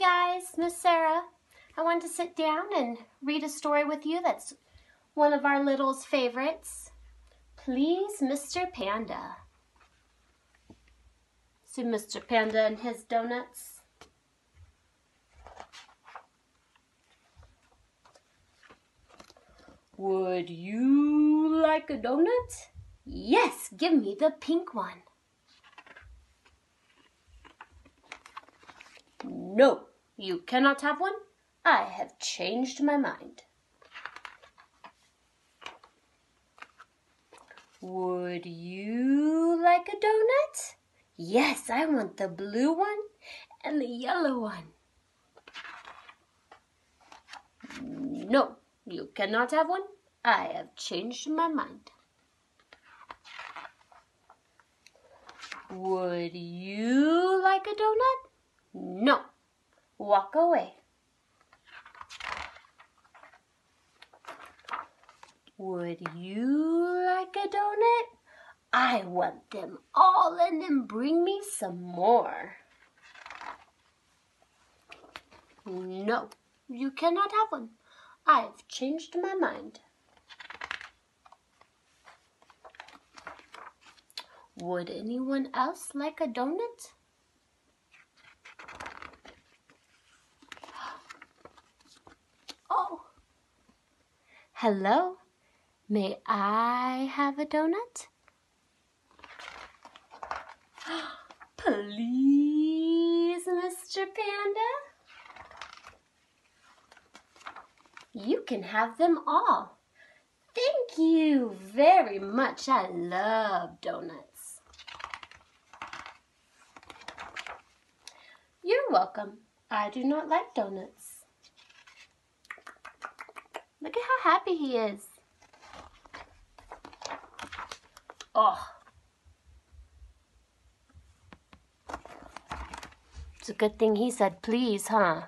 guys, Miss Sarah. I want to sit down and read a story with you that's one of our little's favorites. Please, Mr. Panda. See Mr. Panda and his donuts. Would you like a donut? Yes, give me the pink one. No, you cannot have one. I have changed my mind. Would you like a donut? Yes, I want the blue one and the yellow one. No, you cannot have one. I have changed my mind. Would you like a donut? No. Walk away. Would you like a donut? I want them all and then bring me some more. No, you cannot have one. I've changed my mind. Would anyone else like a donut? Oh, hello. May I have a donut? Please, Mr. Panda? You can have them all. Thank you very much. I love donuts. You're welcome. I do not like donuts. Look at how happy he is. Oh. It's a good thing he said please, huh?